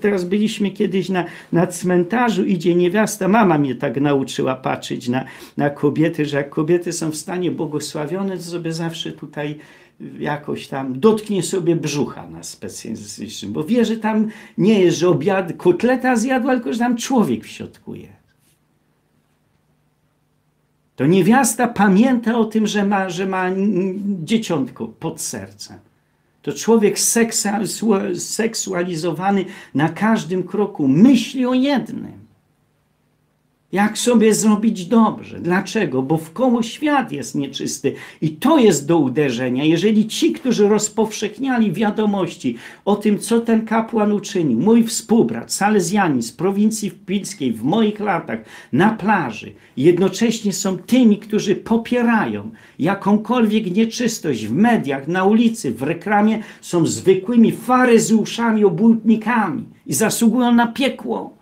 Teraz byliśmy kiedyś na, na cmentarzu, idzie niewiasta. Mama mnie tak nauczyła patrzeć na, na kobiety, że jak kobiety są w stanie błogosławione, to sobie zawsze tutaj jakoś tam dotknie sobie brzucha na specjalistycznym, bo wie, że tam nie jest, że obiad, kotleta zjadła, tylko że tam człowiek w środku jest. To niewiasta pamięta o tym, że ma, że ma dzieciątko pod sercem. To człowiek seksualizowany na każdym kroku myśli o jednym. Jak sobie zrobić dobrze? Dlaczego? Bo wkoło świat jest nieczysty i to jest do uderzenia. Jeżeli ci, którzy rozpowszechniali wiadomości o tym, co ten kapłan uczynił, mój współbrat, salezjanin z prowincji pilskiej w moich latach na plaży, jednocześnie są tymi, którzy popierają jakąkolwiek nieczystość w mediach, na ulicy, w reklamie, są zwykłymi faryzeuszami, obłudnikami i zasługują na piekło.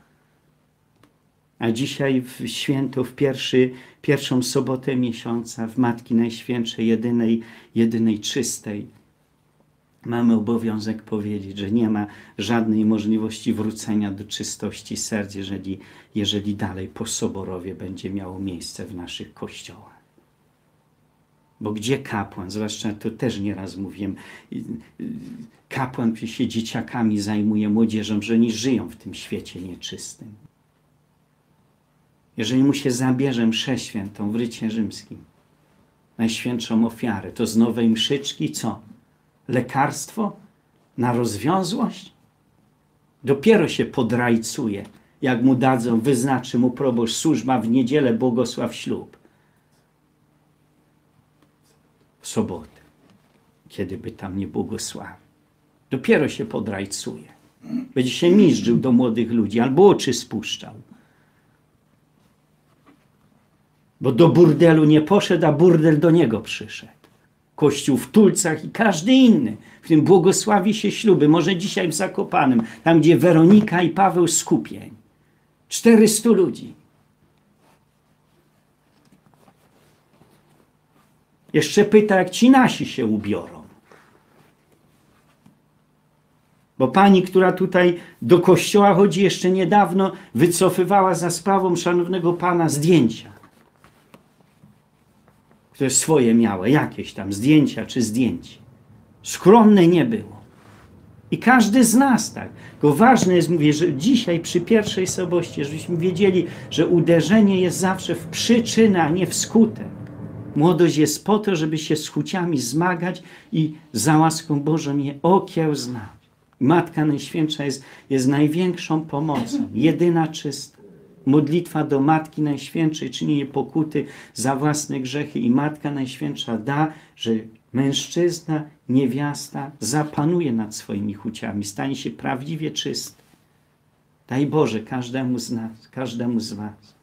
A dzisiaj w święto, w pierwszy, pierwszą sobotę miesiąca, w Matki Najświętszej, jedynej, jedynej czystej, mamy obowiązek powiedzieć, że nie ma żadnej możliwości wrócenia do czystości serc, jeżeli, jeżeli dalej posoborowie będzie miało miejsce w naszych kościołach. Bo gdzie kapłan, zwłaszcza to też nieraz mówiłem, kapłan się dzieciakami zajmuje młodzieżą, że oni żyją w tym świecie nieczystym. Jeżeli mu się zabierze mszę świętą w rycie rzymskim, najświętszą ofiarę, to z nowej mszyczki co? Lekarstwo na rozwiązłość? Dopiero się podrajcuje, jak mu dadzą, wyznaczy mu proboszcz służba w niedzielę, błogosław ślub. W sobotę, kiedy by tam nie błogosławił. Dopiero się podrajcuje. Będzie się mizdrzył do młodych ludzi albo oczy spuszczał. Bo do burdelu nie poszedł, a burdel do niego przyszedł. Kościół w Tulcach i każdy inny, w tym błogosławi się śluby. Może dzisiaj w Zakopanym, tam gdzie Weronika i Paweł skupień. 400 ludzi. Jeszcze pyta, jak ci nasi się ubiorą. Bo pani, która tutaj do kościoła chodzi jeszcze niedawno, wycofywała za sprawą szanownego pana zdjęcia które swoje miały, jakieś tam zdjęcia czy zdjęcie. Skromne nie było. I każdy z nas tak. Tylko ważne jest, mówię, że dzisiaj przy pierwszej soboście, żebyśmy wiedzieli, że uderzenie jest zawsze w przyczynę, a nie w skutek. Młodość jest po to, żeby się z chuciami zmagać i za łaską Bożą je okiełznać. Matka Najświętsza jest, jest największą pomocą, jedyna czysta modlitwa do Matki Najświętszej, czynienie pokuty za własne grzechy i Matka Najświętsza da, że mężczyzna, niewiasta zapanuje nad swoimi chuciami, stanie się prawdziwie czysty. Daj Boże każdemu z nas, każdemu z was.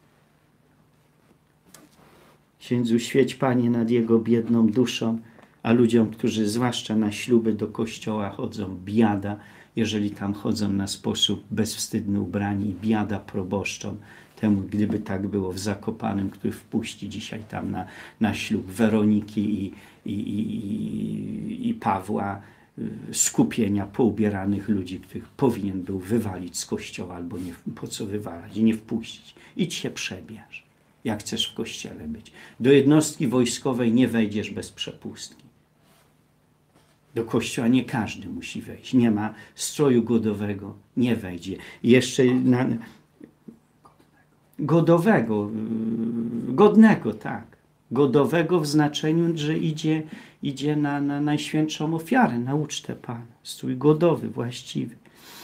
Księdzu świeć Panie nad jego biedną duszą, a ludziom, którzy zwłaszcza na śluby do kościoła chodzą, biada, jeżeli tam chodzą na sposób bezwstydny ubrani biada proboszczom temu, gdyby tak było w Zakopanym, który wpuści dzisiaj tam na, na ślub Weroniki i, i, i, i Pawła, y, skupienia poubieranych ludzi, których powinien był wywalić z kościoła, albo nie, po co wywalać, nie wpuścić. Idź się przebierz, jak chcesz w kościele być. Do jednostki wojskowej nie wejdziesz bez przepustki. Do kościoła nie każdy musi wejść. Nie ma stroju godowego, nie wejdzie. Jeszcze na, godowego, y, godnego, tak. Godowego w znaczeniu, że idzie, idzie na, na najświętszą ofiarę, na ucztę Pana. Strój godowy, właściwy.